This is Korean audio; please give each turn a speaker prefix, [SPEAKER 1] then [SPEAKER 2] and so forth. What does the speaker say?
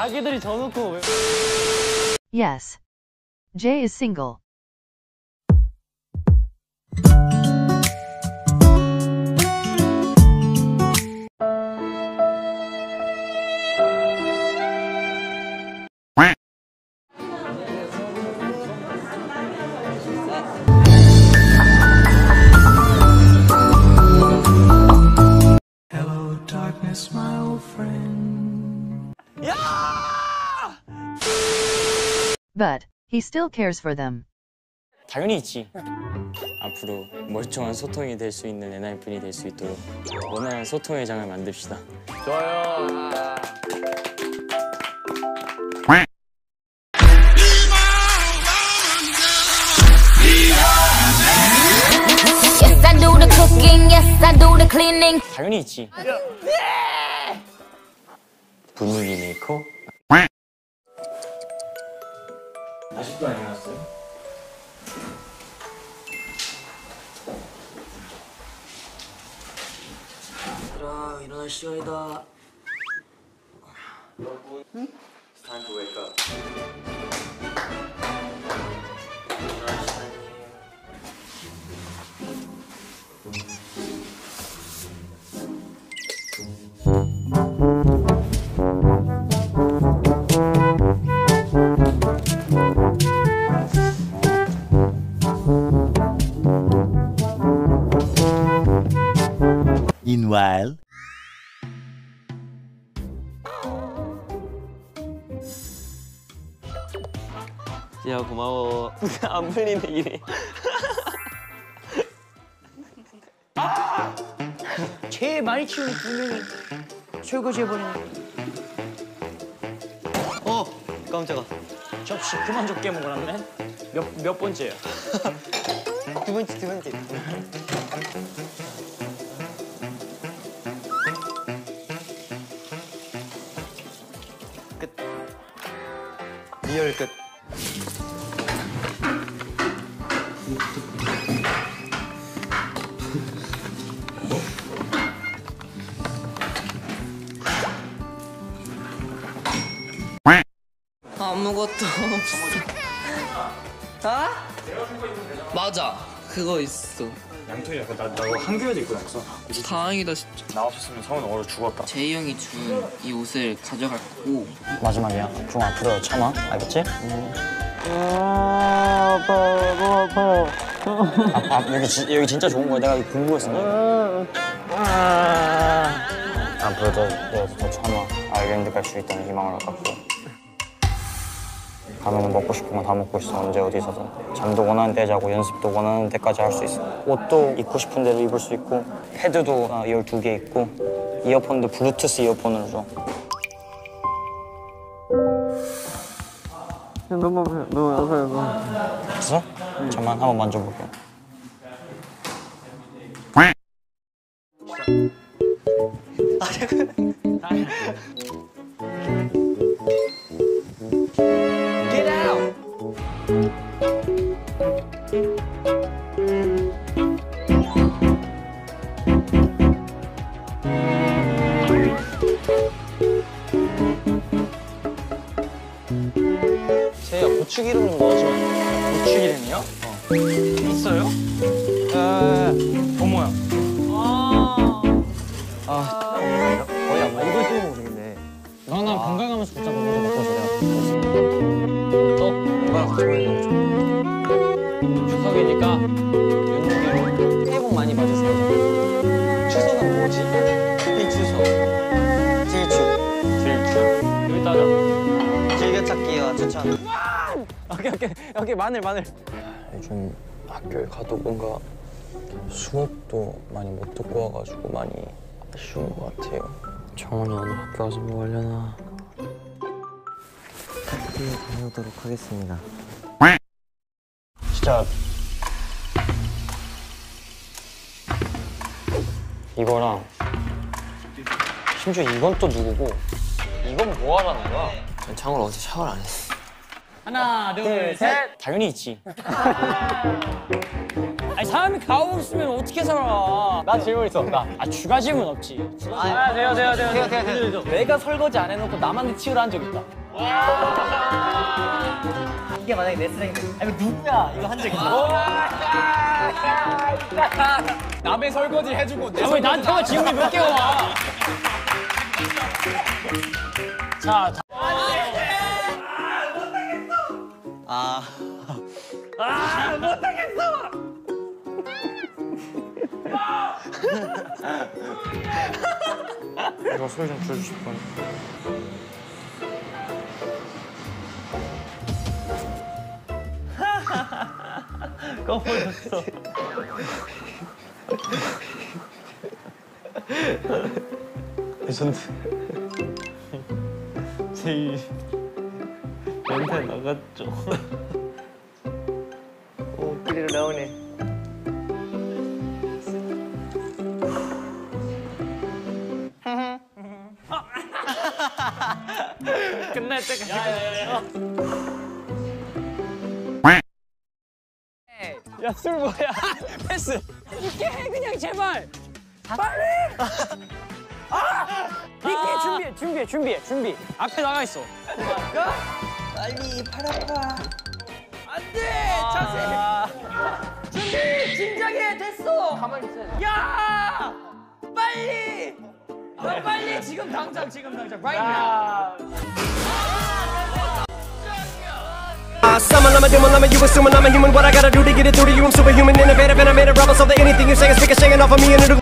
[SPEAKER 1] 자기들이 져놓고 왜...
[SPEAKER 2] Yes. Jay is single. But, he still cares for them.
[SPEAKER 3] 당연히 있지. 앞으로 멀쩡한 소통이 될 수 있는 NI분이 될 수 있도록 원활한 소통의 장을 만듭시다.
[SPEAKER 1] 좋아요.
[SPEAKER 4] Yes, I do the cooking. Yes, I do the cleaning.
[SPEAKER 3] 당연히 있지. 분위기 메이커. 아직도 안 일어났어요?
[SPEAKER 5] 자, 일어날 시간이다. It's time to wake up. 일어날 시간이에
[SPEAKER 6] Meanwhile,
[SPEAKER 1] 야 고마워. 안 풀리네 이래.
[SPEAKER 5] 제일 많이 치우는 분명히 설거지 해버리네.
[SPEAKER 1] 어 깜짝아.
[SPEAKER 5] 접시 그만 좀 깨먹으라네.
[SPEAKER 1] 몇 몇 번째야?
[SPEAKER 5] 두 번째, 두 번째.
[SPEAKER 1] real 끝.
[SPEAKER 7] 아무것도 없어. 아? 맞아. 그거 있어.
[SPEAKER 3] 양털이 약간 나, 나 한겨울도 입고 났어.
[SPEAKER 7] 다행이다 진짜.
[SPEAKER 3] 나 없었으면 성은 얼어 죽었다.
[SPEAKER 7] 제이 형이 준 이 옷을 가져갈 거고
[SPEAKER 3] 마지막이야. 좀 앞으로 참아. 알겠지?
[SPEAKER 1] 아 아파 너무 아파.
[SPEAKER 3] 아, 아, 여기, 지, 여기 진짜 좋은 거야. 내가 여기 공부했어.
[SPEAKER 1] 아.
[SPEAKER 3] 앞으로 더, 더, 더 참아. 아일랜드 갈수 있다는 희망을 갖고. 가면 먹고 싶은 거 다 먹고 있어. 언제 어디서든. 잠도 원하는 때 자고 연습도 원하는 때까지 할 수 있어. 옷도 입고 싶은 대로 입을 수 있고 패드도 아, 12개 있고 이어폰도 블루투스 이어폰으로 줘.
[SPEAKER 1] 너무. 너무. 너무.
[SPEAKER 3] 됐어? 잠만 한번 만져볼게.
[SPEAKER 1] 제야 고추기름 좀 넣어주면. 고추기름이요? 어. 있어요? 에. 어머야. 아. 거 뭐지? 비추석. 질추. 질추. 여기 따자.
[SPEAKER 5] 즐겨찾기와 추천.
[SPEAKER 1] 오케이 오케이 오케이 마늘 마늘.
[SPEAKER 3] 요즘 학교에 가도 뭔가 수업도 많이 못 듣고 와가지고 많이 아쉬운 것 같아요. 정원이 오늘 학교 와서 뭐 하려나?
[SPEAKER 5] 학교에 다녀오도록 하겠습니다.
[SPEAKER 3] 진짜 이거랑 심지어 이건 또 누구고 이건 뭐 하라는 거야?
[SPEAKER 7] 장을 어제 샤워를 안 했어.
[SPEAKER 1] 하나 둘 셋.
[SPEAKER 3] 당연히 있지.
[SPEAKER 1] 아 아니 사람이 가오 없으면 어떻게 살아?
[SPEAKER 5] 나 질문 있어. 나.
[SPEAKER 1] 아 추가 질문 없지.
[SPEAKER 5] 아, 돼요, 돼요, 돼요. 돼요, 돼요, 돼요.
[SPEAKER 1] 내가 설거지 안 해놓고 남한테 치우라 한 적 있다.
[SPEAKER 5] 이게 만약에 내 쓰레기. 아니, 누구야? 이거 한적 있어.
[SPEAKER 1] 남의 설거지 해주고 내 설거지 나한테만 질문이 몇 개가 와. 자, 다-
[SPEAKER 3] 이거 소리 좀 줄여주고 싶
[SPEAKER 5] 꺼버렸어. 레전드. 제일 멘탈 나갔죠. 오, 그리로 나오네. 끝날 때까지.
[SPEAKER 1] 야, 술 뭐야? 패스. 이게 해, 그냥 제발. 빨리. 아! 이게 준비해, 준비해, 준비해, 준비. 앞에 나가 있어. 빨리 팔 아파. 안 돼, 자세. 준비, 진작에 됐어. 가만히 있어. 야, 빨리. 너 빨리 지금 당장, 지금 당장. Right now.
[SPEAKER 8] Uh, summon, I'm a demon, I'm a you assuming I'm a human. What I gotta do to get it through to you? I'm superhuman, innovative, and I made a rebel. So that anything you say is shaking off of me and it'll